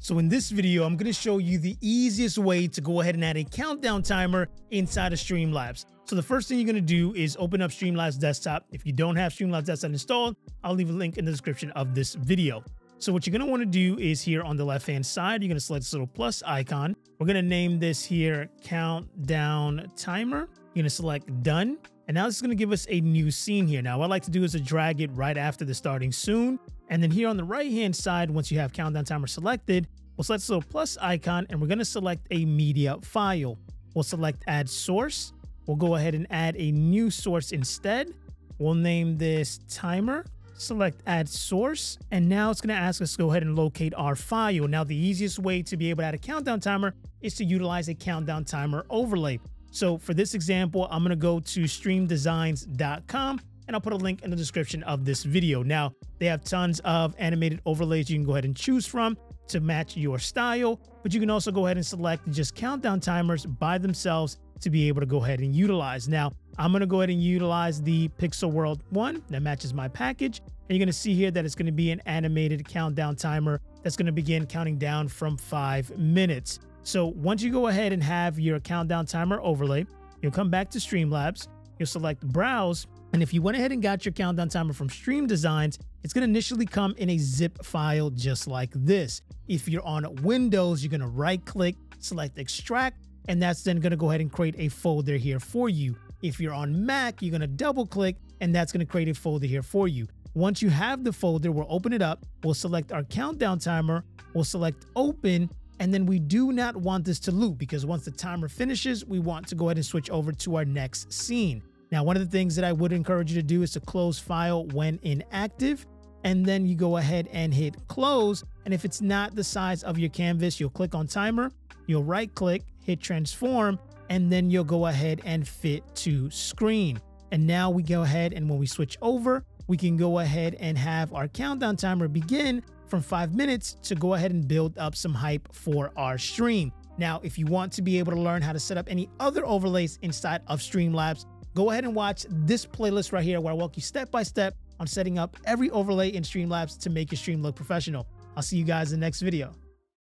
So in this video, I'm going to show you the easiest way to go ahead and add a countdown timer inside of Streamlabs. So the first thing you're going to do is open up Streamlabs desktop. If you don't have Streamlabs desktop installed, I'll leave a link in the description of this video. So what you're going to want to do is here on the left hand side, you're going to select this little plus icon. We're going to name this here countdown timer. You're going to select done. And now this is going to give us a new scene here. Now what I like to do is to drag it right after the starting soon. And then here on the right hand side, once you have countdown timer selected, we'll select this little plus icon and we're going to select a media file. We'll select add source. We'll go ahead and add a new source instead. We'll name this timer. Select add source. And now it's going to ask us to go ahead and locate our file. Now the easiest way to be able to add a countdown timer is to utilize a countdown timer overlay. So for this example, I'm going to go to streamdesignz.com and I'll put a link in the description of this video. Now, they have tons of animated overlays you can go ahead and choose from to match your style, but you can also go ahead and select just countdown timers by themselves to be able to go ahead and utilize. Now, I'm going to go ahead and utilize the Pixel World one that matches my package. And you're going to see here that it's going to be an animated countdown timer that's going to begin counting down from five minutes. So once you go ahead and have your countdown timer overlay, you'll come back to Streamlabs, you'll select browse, and if you went ahead and got your countdown timer from Stream Designz, it's going to initially come in a zip file just like this. If you're on Windows, you're going to right click, select extract, and that's then going to go ahead and create a folder here for you. If you're on Mac, you're going to double click, and that's going to create a folder here for you. Once you have the folder, we'll open it up, we'll select our countdown timer, we'll select open, and then we do not want this to loop because once the timer finishes, we want to go ahead and switch over to our next scene. Now, one of the things that I would encourage you to do is to close file when inactive, and then you go ahead and hit close. And if it's not the size of your canvas, you'll click on timer, you'll right click, hit transform, and then you'll go ahead and fit to screen. And now we go ahead and when we switch over, we can go ahead and have our countdown timer begin from five minutes to go ahead and build up some hype for our stream. Now, if you want to be able to learn how to set up any other overlays inside of Streamlabs, go ahead and watch this playlist right here where I walk you step by step on setting up every overlay in Streamlabs to make your stream look professional. I'll see you guys in the next video.